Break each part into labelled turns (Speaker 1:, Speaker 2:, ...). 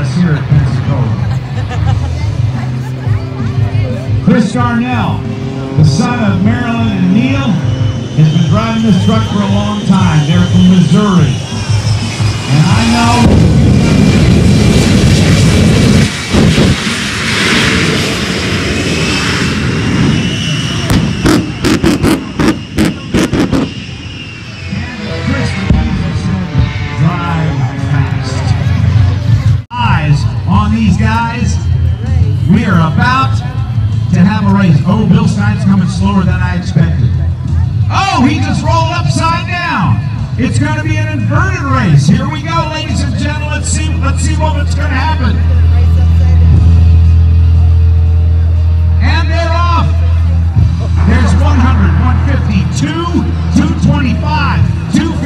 Speaker 1: us here at Pensacola. Chris Darnell, the son of Marilyn and Neil, has been driving this truck for a long time. They're from Missouri. And I know It's going to be an inverted race. Here we go, ladies and gentlemen. Let's see. Let's see what's going to happen. And they're off. There's 100, 150, 2, 225, 250.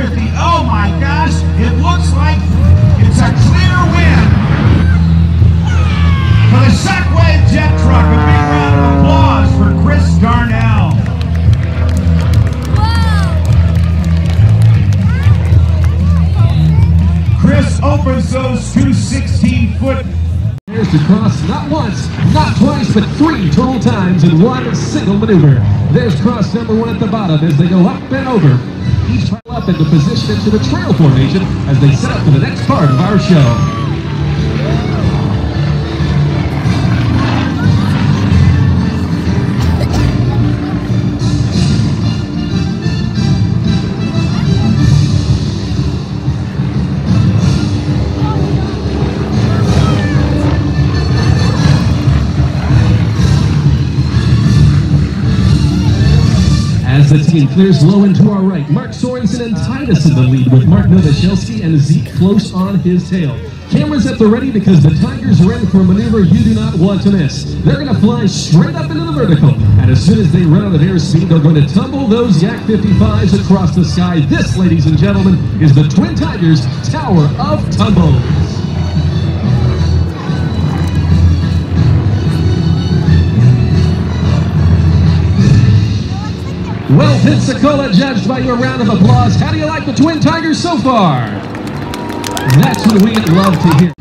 Speaker 1: Those two 16 foot
Speaker 2: There's to cross not once, not twice, but three total times in one single maneuver. There's cross number one at the bottom as they go up and over. Each pile up into position into the trail formation as they set up for the next part of our show. As the team clears low and to our right, Mark Sorensen and Titus in the lead with Mark Novoselsky and Zeke close on his tail. Cameras at the ready because the Tigers are in for a maneuver you do not want to miss. They're going to fly straight up into the vertical, and as soon as they run out of airspeed, they're going to tumble those Yak 55s across the sky. This, ladies and gentlemen, is the Twin Tigers Tower of Tumbles. Well, Pensacola, judged by your round of applause, how do you like the Twin Tigers so far? That's what we love to hear.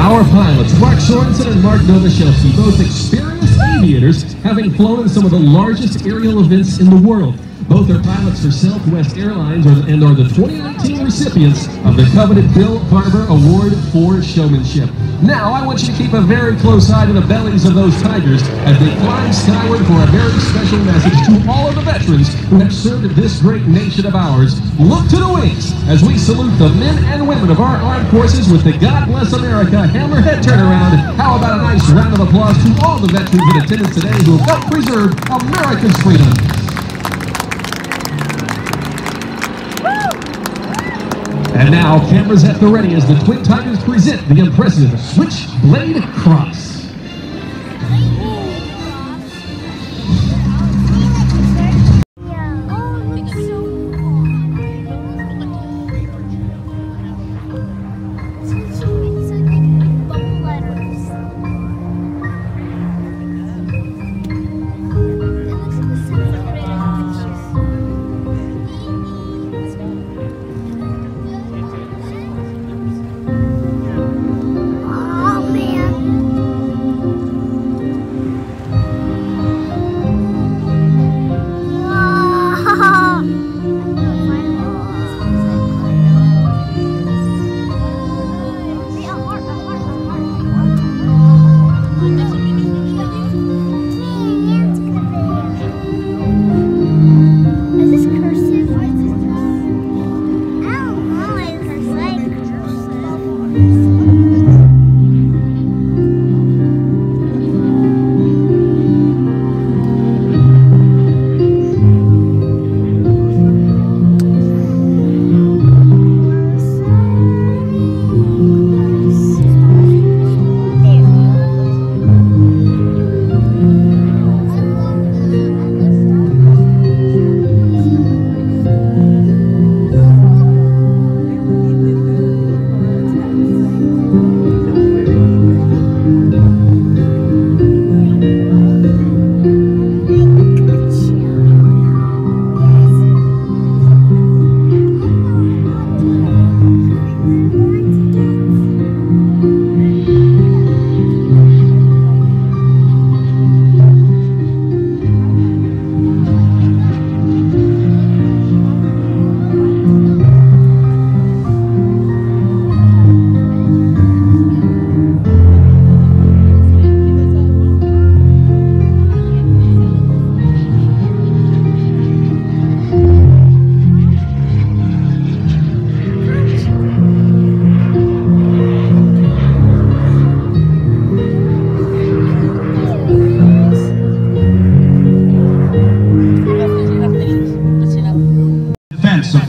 Speaker 2: Our pilots, Mark Sorensen and Mark Novoselsky, both experienced aviators, having flown in some of the largest aerial events in the world. Both are pilots for Southwest Airlines and are the 2019 recipients of the coveted Bill Barber Award for Showmanship. Now, I want you to keep a very close eye to the bellies of those tigers as they climb skyward for a very special message to all of the veterans who have served this great nation of ours. Look to the wings as we salute the men and women of our armed forces with the God Bless America Hammerhead turnaround. How about a nice round of applause to all the veterans in attendance today who have helped preserve America's freedom. And now, cameras at the ready as the Twin Tigers present the impressive Switchblade Cross.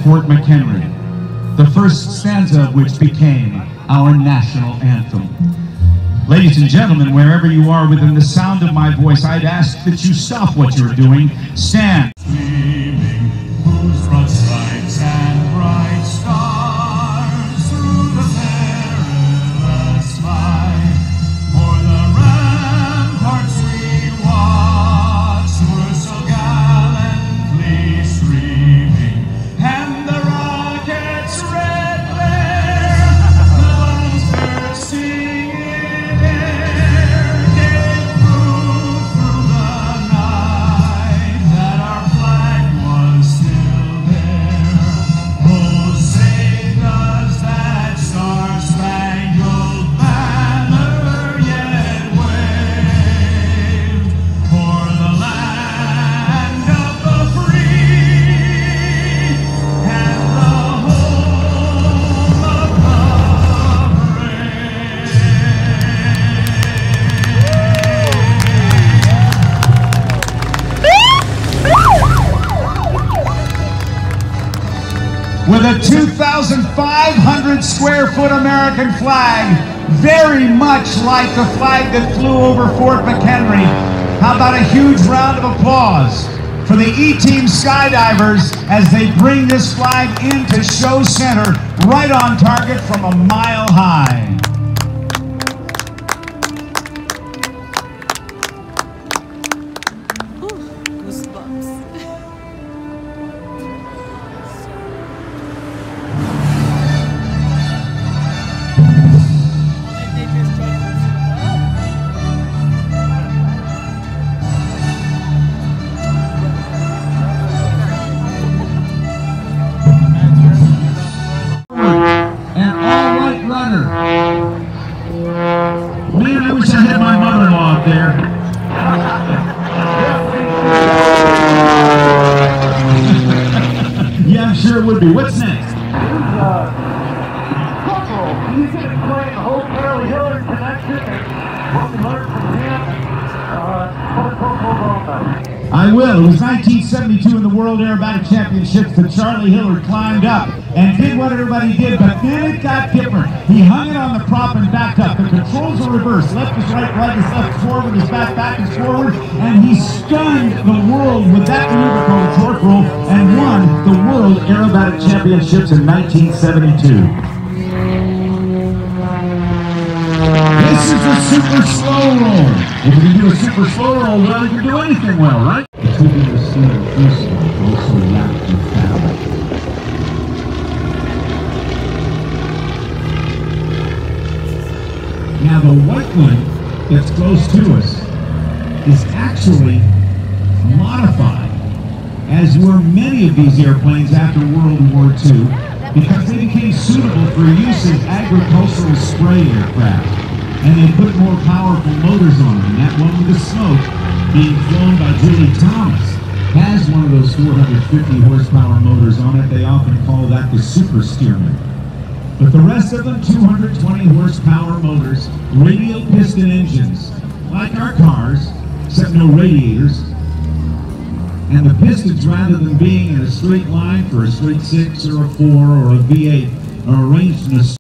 Speaker 1: Fort McHenry, the first stanza of which became our national anthem. Ladies and gentlemen, wherever you are within the sound of my voice, I'd ask that you stop what you're doing, stand. With a 2,500 square foot American flag, very much like the flag that flew over Fort McHenry. How about a huge round of applause for the E-Team skydivers as they bring this flag into show center right on target from a mile high.
Speaker 3: You can explain the whole connection and from him uh.
Speaker 1: I will. It was 1972 in the World Aerobatic Championships that Charlie Hillard climbed up and did what everybody did, but then it got different. He hung it on the prop and backed reversed. Left is right, right is left, forward is back, back is forward, and he stunned the world with that maneuver called torque roll and won the World Aerobatic Championships in 1972. This is a super slow roll. If you can do a super slow roll well, you can do anything well, right? The white one that's close to us is actually modified, as were many of these airplanes after World War II, because they became suitable for use as agricultural spray aircraft. And they put more powerful motors on them. That one with the smoke, being flown by Julie Thomas, has one of those 450 horsepower motors on it. They often call that the super Stearman. But the rest of them, 220 horsepower motors, radial piston engines, like our cars, except no radiators. And the pistons, rather than being in a straight line for a straight six or a four or a V8, are arranged in a